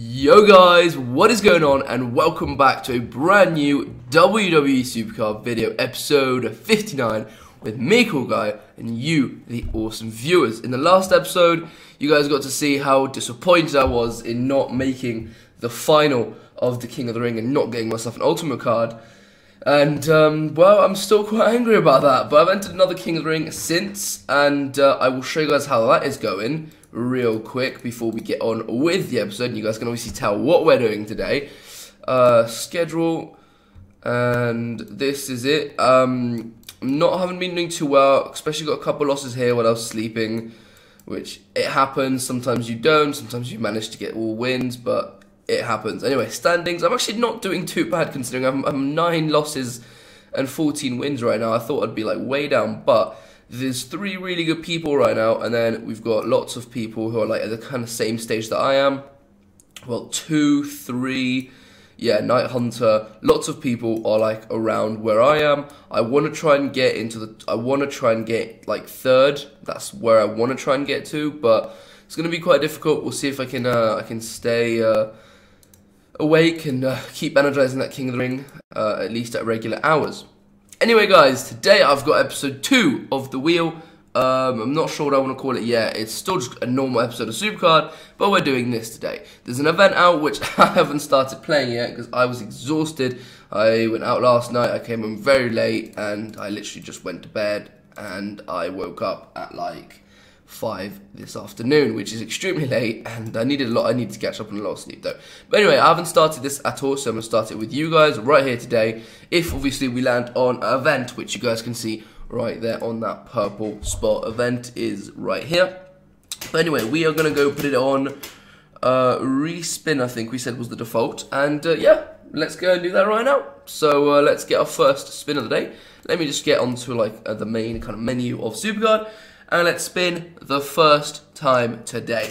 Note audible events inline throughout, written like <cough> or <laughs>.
Yo guys, what is going on and welcome back to a brand new WWE Supercard video episode 59 with me Cool Guy and you the awesome viewers. In the last episode, you guys got to see how disappointed I was in not making the final of the King of the Ring and not getting myself an Ultimate card. And, um, well, I'm still quite angry about that, but I've entered another King of the Ring since, and uh, I will show you guys how that is going real quick before we get on with the episode. And you guys can obviously tell what we're doing today. Uh, schedule, and this is it. Um, not haven't been doing too well, especially got a couple losses here while I was sleeping, which it happens. Sometimes you don't. Sometimes you manage to get all wins, but it happens. Anyway, standings. I'm actually not doing too bad considering I'm, I'm nine losses and 14 wins right now. I thought I'd be like way down, but there's three really good people right now, and then we've got lots of people who are like at the kind of same stage that I am. Well, two, three, yeah, Night Hunter. Lots of people are like around where I am. I want to try and get into the. I want to try and get like third. That's where I want to try and get to, but it's going to be quite difficult. We'll see if I can. Uh, I can stay. Uh, awake and uh, keep energizing that King of the Ring uh, at least at regular hours. Anyway, guys, today I've got episode 2 of The Wheel. Um, I'm not sure what I want to call it yet. It's still just a normal episode of Supercard, but we're doing this today. There's an event out which <laughs> I haven't started playing yet because I was exhausted. I went out last night, I came home very late, and I literally just went to bed, and I woke up at like 5 this afternoon, which is extremely late, and I needed a lot. I needed to catch up on a lot of sleep though. But anyway, I haven't started this at all, so I'm gonna start it with you guys right here today. If obviously we land on an event, which you guys can see right there on that purple spot. Event is right here. But anyway, we are gonna go put it on uh, respin. I think we said was the default, and uh, yeah, let's go and do that right now. So uh, let's get our first spin of the day. Let me just get onto like uh, the main kind of menu of Supercard and let's spin the first time today.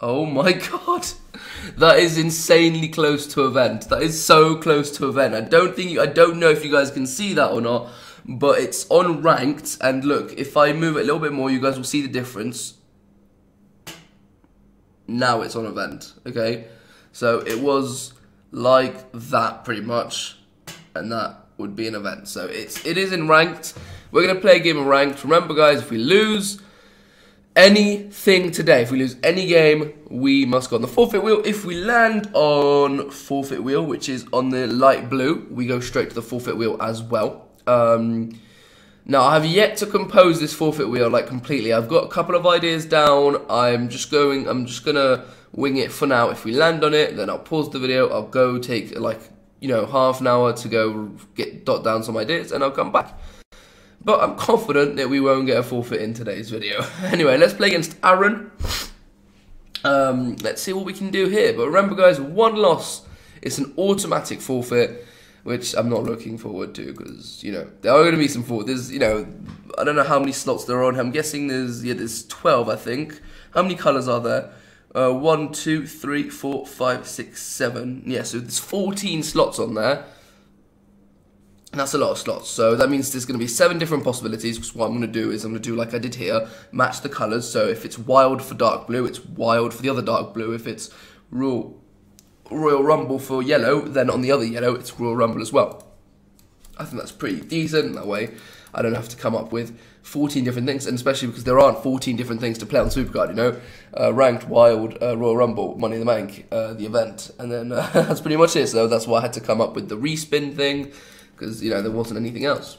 Oh my <laughs> god. That is insanely close to event. That is so close to event. I don't think I don't know if you guys can see that or not, but it's on ranked and look, if I move it a little bit more, you guys will see the difference. Now it's on event, okay? So it was like that pretty much and that would be an event. So it's it is in ranked. We're gonna play a game of ranked. Remember, guys, if we lose anything today, if we lose any game, we must go on the forfeit wheel. If we land on forfeit wheel, which is on the light blue, we go straight to the forfeit wheel as well. Um, now, I have yet to compose this forfeit wheel like completely. I've got a couple of ideas down. I'm just going. I'm just gonna wing it for now. If we land on it, then I'll pause the video. I'll go take like you know, half an hour to go get dot down some ideas and I'll come back. But I'm confident that we won't get a forfeit in today's video. <laughs> anyway, let's play against Aaron. Um, let's see what we can do here. But remember, guys, one loss is an automatic forfeit, which I'm not looking forward to because, you know, there are going to be some forfeit. There's, you know, I don't know how many slots there are on. I'm guessing there's, yeah, there's 12, I think. How many colours are there? Uh, one, two, three, four, five, six, seven. Yeah, so there's 14 slots on there. And that's a lot of slots. So that means there's going to be seven different possibilities. Because what I'm going to do is I'm going to do like I did here, match the colours. So if it's wild for dark blue, it's wild for the other dark blue. If it's Royal, Royal Rumble for yellow, then on the other yellow, it's Royal Rumble as well. I think that's pretty decent that way. I don't have to come up with 14 different things, and especially because there aren't 14 different things to play on Supercard, you know? Uh, ranked, Wild, uh, Royal Rumble, Money in the Bank, uh, the event, and then uh, <laughs> that's pretty much it. So that's why I had to come up with the respin thing, because, you know, there wasn't anything else.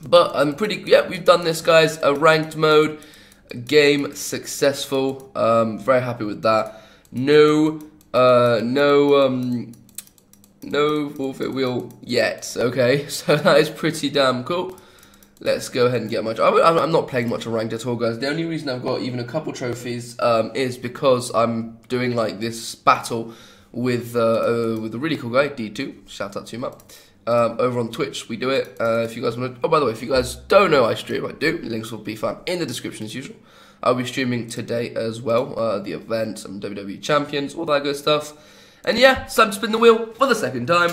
But I'm pretty, yeah, we've done this, guys. A ranked mode, game successful. Um, very happy with that. No, uh, no, um, no forfeit wheel yet, okay? <laughs> So that is pretty damn cool. Let's go ahead and get much. I'm not playing much of ranked at all, guys. The only reason I've got even a couple trophies um, is because I'm doing like this battle with uh, uh, with a really cool guy, D2. Shout out to him man. Um, over on Twitch, we do it. Uh, if you guys want to, oh by the way, if you guys don't know I stream, I do. Links will be found in the description as usual. I'll be streaming today as well. Uh, the event, some WWE champions, all that good stuff. And yeah, it's time to spin the wheel for the second time.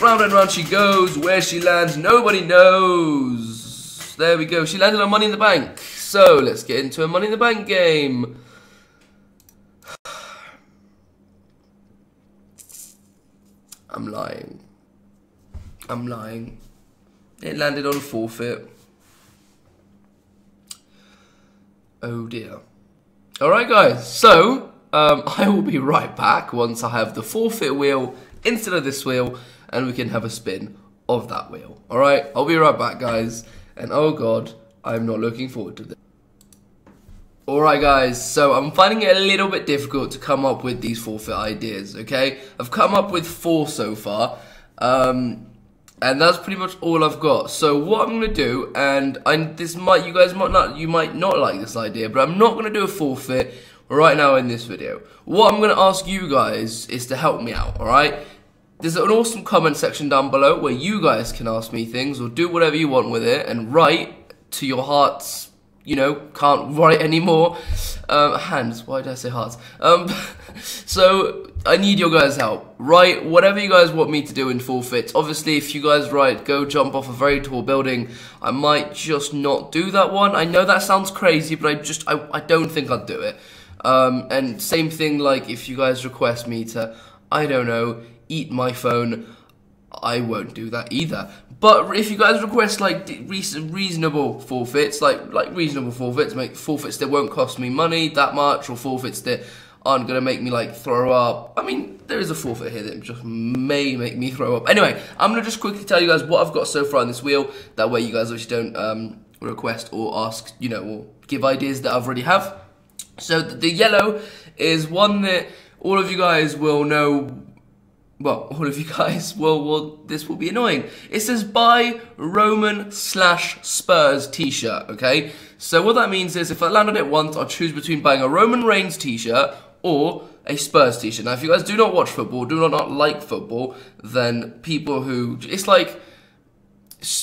Round and round she goes. Where she lands, nobody knows. There we go. She landed on Money in the Bank. So let's get into a Money in the Bank game. <sighs> I'm lying. I'm lying. It landed on forfeit. Oh dear. Alright guys, so um, <laughs> I will be right back once I have the forfeit wheel instead of this wheel and we can have a spin of that wheel. Alright, I'll be right back guys. And oh god, I'm not looking forward to this. Alright guys, so I'm finding it a little bit difficult to come up with these forfeit ideas, okay? I've come up with four so far, um, and that's pretty much all I've got. So what I'm gonna do, and I, this might, you guys might not, you might not like this idea, but I'm not gonna do a forfeit right now in this video. What I'm gonna ask you guys is to help me out, alright? There's an awesome comment section down below where you guys can ask me things or do whatever you want with it and write to your heart's you know, can't write anymore. Um, hands, why did I say hearts? Um, <laughs> so, I need your guys' help. Write whatever you guys want me to do in forfeits. Obviously, if you guys write, go jump off a very tall building, I might just not do that one. I know that sounds crazy, but I just, I, I don't think I'd do it. Um, and same thing, like, if you guys request me to, I don't know, eat my phone, I won't do that either. But if you guys request like reasonable forfeits, like like reasonable forfeits, make forfeits that won't cost me money that much, or forfeits that aren't gonna make me like throw up. I mean, there is a forfeit here that just may make me throw up. Anyway, I'm gonna just quickly tell you guys what I've got so far on this wheel. That way, you guys obviously don't um, request or ask, you know, or give ideas that I've already have. So the yellow is one that all of you guys will know well, all of you guys, will, well, this will be annoying. It says buy Roman slash Spurs t-shirt, okay? So what that means is if I land on it once, I'll choose between buying a Roman Reigns t-shirt or a Spurs t-shirt. Now, if you guys do not watch football, do not, not like football, then people who, it's like,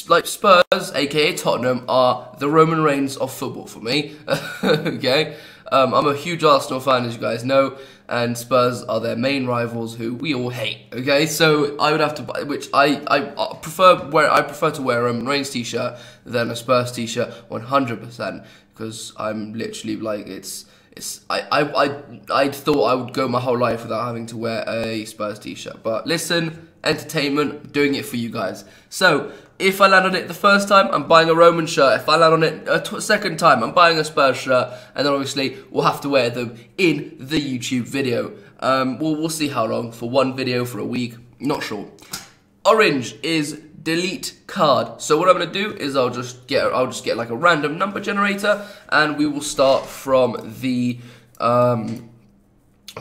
like Spurs, aka Tottenham, are the Roman Reigns of football for me, <laughs> okay? Um, I'm a huge Arsenal fan, as you guys know, and Spurs are their main rivals, who we all hate. Okay, so I would have to buy, which I, I prefer wear I prefer to wear a Reigns t-shirt than a Spurs t-shirt, 100%, because I'm literally like it's. It's, I, I, I, I thought I would go my whole life without having to wear a Spurs t-shirt. But listen, entertainment, doing it for you guys. So, if I land on it the first time, I'm buying a Roman shirt. If I land on it a second time, I'm buying a Spurs shirt. And then obviously, we'll have to wear them in the YouTube video. Um, we'll, we'll see how long. For one video, for a week. Not sure. Orange is delete card. So what I'm going to do is I'll just get I'll just get like a random number generator. And we will start from the... Um,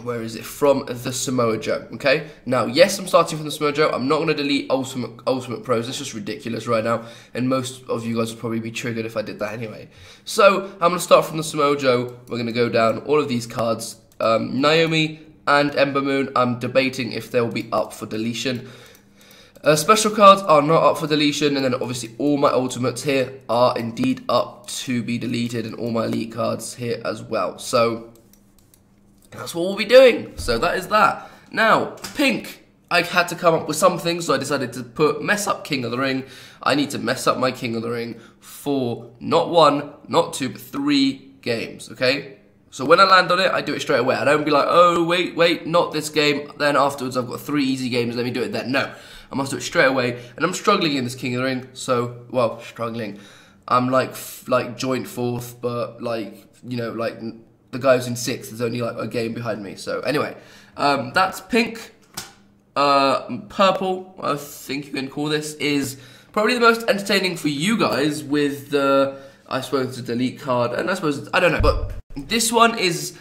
where is it? From the Samoa Joe okay? Now yes I'm starting from the Samoa Joe. I'm not going to delete Ultimate Ultimate Pros. It's just ridiculous right now. And most of you guys would probably be triggered if I did that anyway. So I'm going to start from the Samoa Joe. We're going to go down all of these cards. Um, Naomi and Ember Moon I'm debating if they'll be up for deletion. Uh, special cards are not up for deletion, and then obviously all my ultimates here are indeed up to be deleted, and all my elite cards here as well. So that's what we'll be doing. So that is that. Now, pink. I had to come up with something, so I decided to put mess up King of the Ring. I need to mess up my King of the Ring for not one, not two, but three games, okay? So when I land on it, I do it straight away. I don't be like, oh, wait, wait, not this game. Then afterwards, I've got three easy games, let me do it then. No, I must do it straight away. And I'm struggling in this King of the Ring, so, well, struggling. I'm like, like joint fourth, but like, you know, like the guy who's in sixth is only like a game behind me. So anyway, um, that's pink. Uh, purple, I think you can call this, is probably the most entertaining for you guys with the, I suppose, the delete card. And I suppose, I don't know, but this one is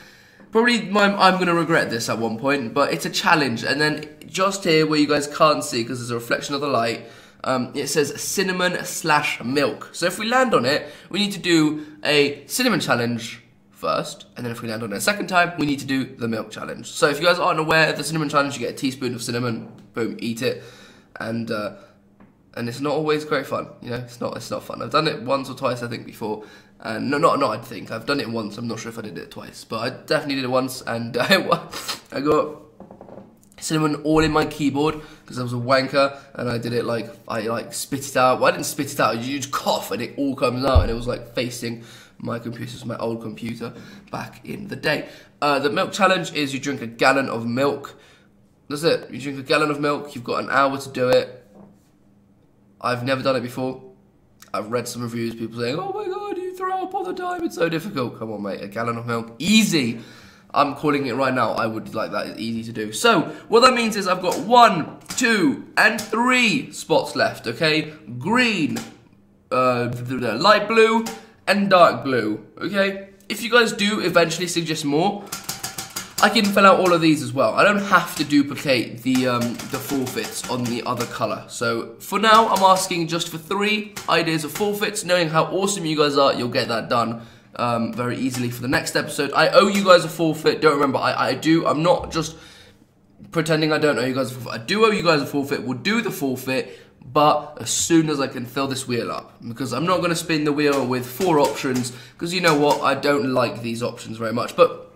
probably my, I'm going to regret this at one point, but it's a challenge. And then just here where you guys can't see because there's a reflection of the light, um, it says cinnamon slash milk. So if we land on it, we need to do a cinnamon challenge first, and then if we land on it a second time, we need to do the milk challenge. So if you guys aren't aware of the cinnamon challenge, you get a teaspoon of cinnamon, boom, eat it, and uh, and it's not always great fun. You know, it's not it's not fun. I've done it once or twice, I think, before, and no, not not I think I've done it once. I'm not sure if I did it twice, but I definitely did it once, and <laughs> I I got cinnamon all in my keyboard because I was a wanker and I did it like I like spit it out. Well, I didn't spit it out. You just cough and it all comes out and it was like facing my computer is my old computer back in the day. Uh, the milk challenge is you drink a gallon of milk. That's it. You drink a gallon of milk. You've got an hour to do it. I've never done it before. I've read some reviews, people saying, "Oh my god, you throw up all the time. It's so difficult." Come on, mate. A gallon of milk, easy. I'm calling it right now. I would like that. It's easy to do. So what that means is I've got one, two, and three spots left. Okay, green, uh, light blue, and dark blue. Okay. If you guys do eventually suggest more, I can fill out all of these as well. I don't have to duplicate the um, the forfeits on the other color. So for now, I'm asking just for three ideas of forfeits. Knowing how awesome you guys are, you'll get that done um, very easily for the next episode. I owe you guys a forfeit. Don't remember, I, I do. I'm not just pretending I don't owe you guys a forfeit. I do owe you guys a forfeit. We'll do the forfeit, but as soon as I can fill this wheel up. Because I'm not going to spin the wheel with four options, because you know what? I don't like these options very much. But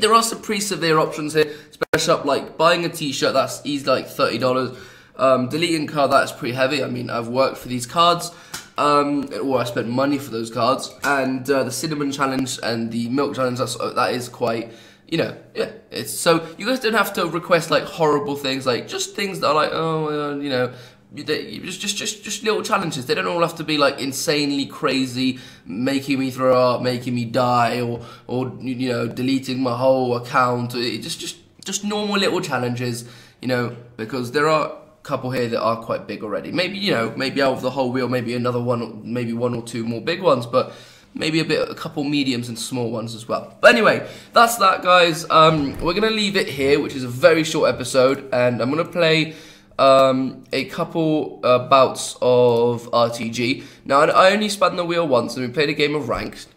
there are some pretty severe options here, especially up like buying a t-shirt, that's easy like $30. Um, deleting card, that's pretty heavy. I mean, I've worked for these cards um, or I spent money for those cards. And uh, the cinnamon challenge and the milk challenge, that's, uh, that is quite, you know, yeah. It's so you guys don't have to request like horrible things, like just things that are like, oh, you know, just just just just little challenges. They don't all have to be like insanely crazy, making me throw up, making me die, or or you know, deleting my whole account. Just just just normal little challenges, you know, because there are a couple here that are quite big already. Maybe, you know, maybe out of the whole wheel, maybe another one, maybe one or two more big ones, but maybe a bit, a couple mediums and small ones as well. But anyway, that's that, guys. Um, we're to leave it here, which is a very short episode, and I'm to play um, a couple uh, bouts of RTG. Now, I only spun the wheel once, and we played a game of ranked.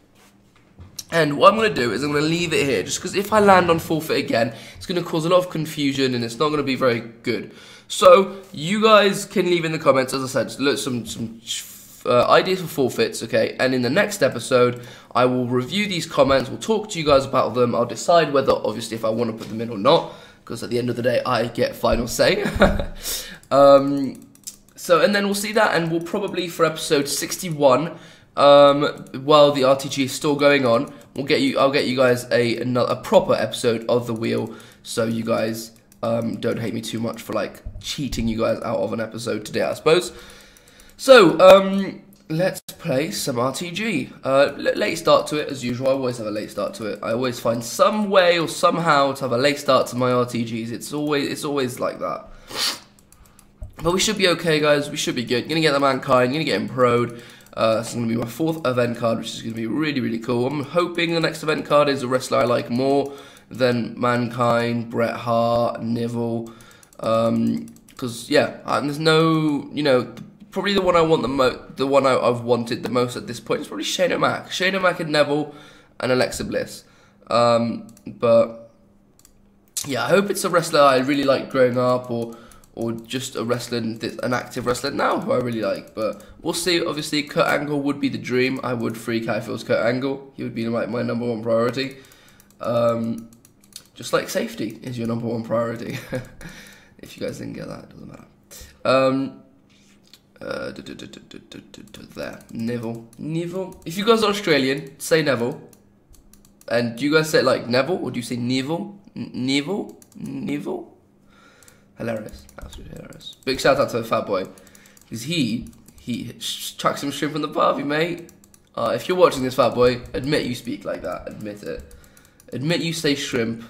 And what I'm going to do is I'm going to leave it here, just because if I land on forfeit again, it's going to cause a lot of confusion, and it's not going to be very good. So you guys can leave in the comments, as I said, look some some uh, ideas for forfeits, okay? And in the next episode, I will review these comments. We'll talk to you guys about them. I'll decide whether, obviously, if I want to put them in or not, because at the end of the day, I get final say. <laughs> um, so, and then we'll see that, and we'll probably for episode 61, um, while the RTG is still going on, we'll get you. I'll get you guys a another, a proper episode of the wheel, so you guys um, don't hate me too much for like cheating you guys out of an episode today, I suppose. So, um, let's play some RTG. Uh, late start to it, as usual. I always have a late start to it. I always find some way or somehow to have a late start to my RTGs. It's always it's always like that. But we should be okay, guys. We should be good. Gonna get the Mankind. Gonna get him proed. Uh, is going to be my fourth event card, which is going to be really, really cool. I'm hoping the next event card is a wrestler I like more than Mankind, Bret Hart, Neville. Because um, yeah, there's no, you know, probably the one I want the most, the one I, have wanted the most at this point is probably Shane O'Mac, Shane O'Mac and Neville, and Alexa Bliss. Um, but yeah, I hope it's a wrestler I really like growing up, or or just a wrestler, an active wrestler now who I really like. But we'll see. Obviously, Kurt Angle would be the dream. I would free Kai Kurt Angle. He would be my, my number one priority. Um, just like safety is your number one priority. <laughs> if you guys didn't get that, it doesn't matter. Um, uh, there, Neville, Neville. If you guys are Australian, say Neville. And do you guys say like Neville or do you say Neville? Neville, Neville. Hilarious, absolutely hilarious. Big shout out to the Fat Boy, because he he chucks some shrimp on the barbie, mate. Uh, if you're watching this, Fat Boy, admit you speak like that. Admit it. Admit you say shrimp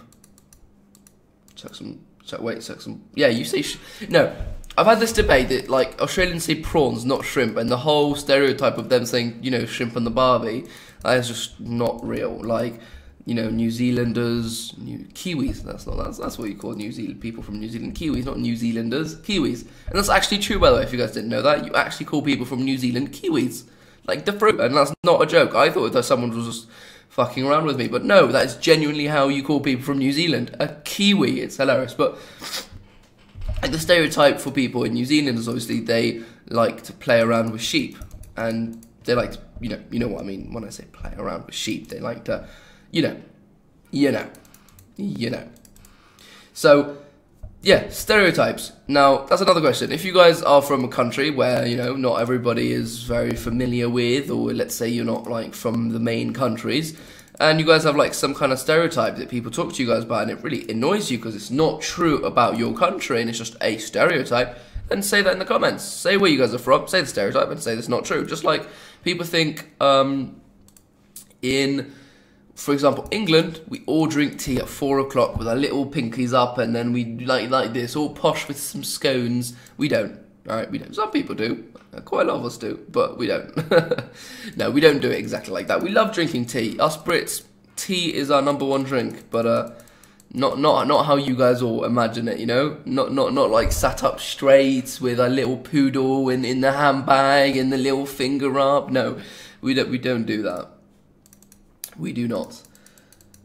Chuck some. Chuck, wait, chuck some. Yeah, you say. no, I've had this debate that like Australians say prawns, not shrimp, and the whole stereotype of them saying you know shrimp on the barbie that is just not real. Like you know New Zealanders, New Kiwis. That's not that's that's what you call New Zealand people from New Zealand. Kiwis, not New Zealanders. Kiwis, and that's actually true by the way. If you guys didn't know that, you actually call people from New Zealand Kiwis, like the fruit, and that's not a joke. I thought that someone was just fucking around with me. But no, that is genuinely how you call people from New Zealand. A Kiwi. It's hilarious. But like the stereotype for people in New Zealand is obviously they like to play around with sheep. And they like to, you know, you know what I mean when I say play around with sheep. They like to, you know, you know, you know. So yeah, stereotypes. Now, that's another question. If you guys are from a country where, you know, not everybody is very familiar with, or let's say you're not, like, from the main countries, and you guys have, like, some kind of stereotype that people talk to you guys about, and it really annoys you because it's not true about your country, and it's just a stereotype, then say that in the comments. Say where you guys are from, say the stereotype, and say that's not true. Just like people think, um, in for example, England, we all drink tea at four o'clock with our little pinkies up, and then we like like this, all posh with some scones. We don't. All right, we don't. Some people do. Quite a lot of us do, but we don't. <laughs> no, we don't do it exactly like that. We love drinking tea. Us Brits, tea is our number one drink, but uh, not not not how you guys all imagine it. You know, not not not like sat up straight with a little poodle in in the handbag and the little finger up. No, we don't we don't do that. We do not.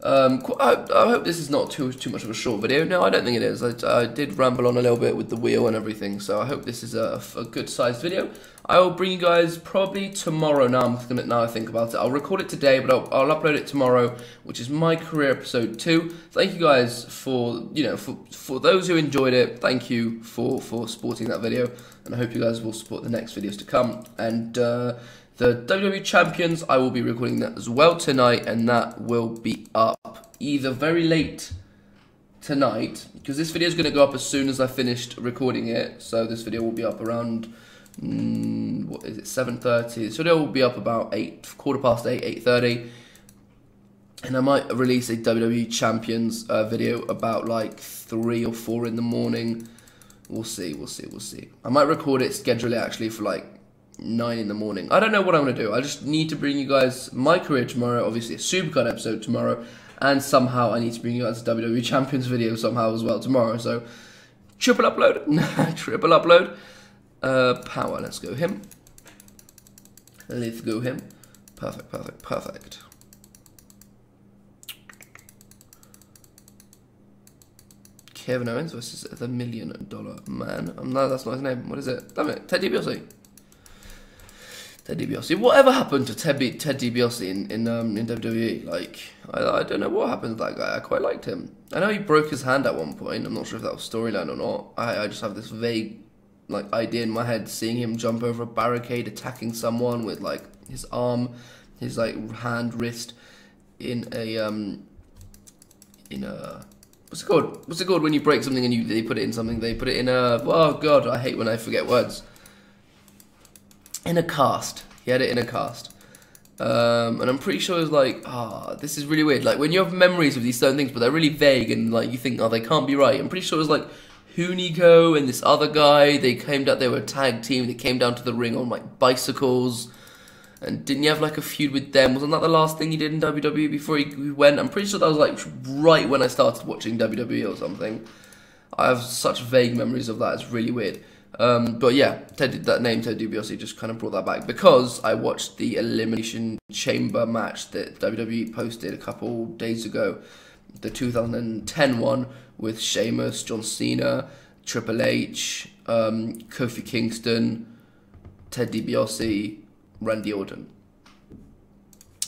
Um, I, I, hope this is not too too much of a short video. No, I don't think it is. I, I did ramble on a little bit with the wheel and everything, so I hope this is a, a good sized video. I will bring you guys probably tomorrow. Now I'm gonna now I think about it. I'll record it today, but I'll, I'll upload it tomorrow, which is my career episode two. Thank you guys for you know for for those who enjoyed it. Thank you for for supporting that video, and I hope you guys will support the next videos to come. And. Uh, the WWE Champions, I will be recording that as well tonight, and that will be up either very late tonight, because this video is going to go up as soon as I finished recording it, so this video will be up around, mm, what is it, 7.30, this video will be up about 8, quarter past 8, 8.30, and I might release a WWE Champions uh, video about like 3 or 4 in the morning, we'll see, we'll see, we'll see. I might record it, schedule it actually for like 9 in the morning. I don't know what I'm going to do. I just need to bring you guys my career tomorrow, obviously a Supercard episode tomorrow, and somehow I need to bring you guys a WWE Champions video somehow as well tomorrow. So, triple upload, <laughs> triple upload. Uh, power, let's go him. Let's go him. Perfect, perfect, perfect. Kevin Owens versus the Million Dollar Man. Um, no, that's not his name. What is it? Damn it. Ted DiBiase. Ted DiBiase. Whatever happened to Ted, Ted DiBiase in in, um, in WWE? Like, I, I don't know what happened to that guy. I quite liked him. I know he broke his hand at one point. I'm not sure if that was storyline or not. I, I just have this vague like idea in my head seeing him jump over a barricade attacking someone with like his arm, his like hand, wrist in a um in a what's it called? What's it called when you break something and you they put it in something? They put it in a oh god, I hate when I forget words in a cast. He had it in a cast. Um, and I'm pretty sure it was like, ah, oh, this is really weird. Like when you have memories of these certain things, but they're really vague and like you think, oh, they can't be right. I'm pretty sure it was like Hunico and this other guy. They came down. They were a tag team. They came down to the ring on like bicycles. And didn't you have like a feud with them? Wasn't that the last thing you did in WWE before you went? I'm pretty sure that was like right when I started watching WWE or something. I have such vague memories of that. It's really weird. Um, but yeah, Ted, that name Ted DiBiase just kind of brought that back because I watched the Elimination Chamber match that WWE posted a couple days ago, the 2010 one with Sheamus, John Cena, Triple H, um, Kofi Kingston, Ted DiBiase, Randy Orton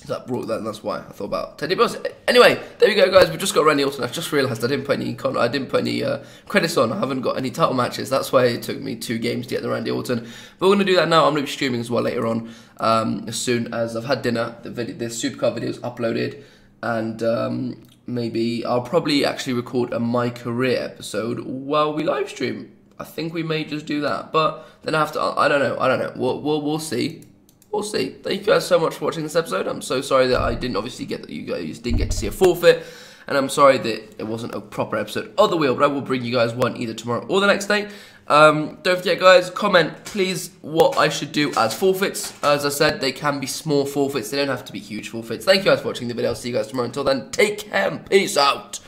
that brought that, and that's why I thought about Teddy Buzz. Anyway, there we go, guys. We've just got Randy Orton. I've just realised I didn't put any con- I didn't put any uh, credits on. I haven't got any title matches. That's why it took me two games to get the Randy Orton. But we're gonna do that now. I'm gonna be streaming as well later on. Um, as soon as I've had dinner, the video, the Supercard videos uploaded, and um, maybe I'll probably actually record a my career episode while we live stream. I think we may just do that, but then I have to. I don't know. I don't know. We'll we'll, we'll see we'll see. Thank you guys so much for watching this episode. I'm so sorry that I didn't obviously get that you guys didn't get to see a forfeit. And I'm sorry that it wasn't a proper episode of The Wheel, but I will bring you guys one either tomorrow or the next day. Um, don't forget, guys, comment, please, what I should do as forfeits. As I said, they can be small forfeits. They don't have to be huge forfeits. Thank you guys for watching the video. I'll see you guys tomorrow. Until then, take care peace out.